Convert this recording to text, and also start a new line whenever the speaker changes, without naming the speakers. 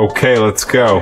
Okay, let's go.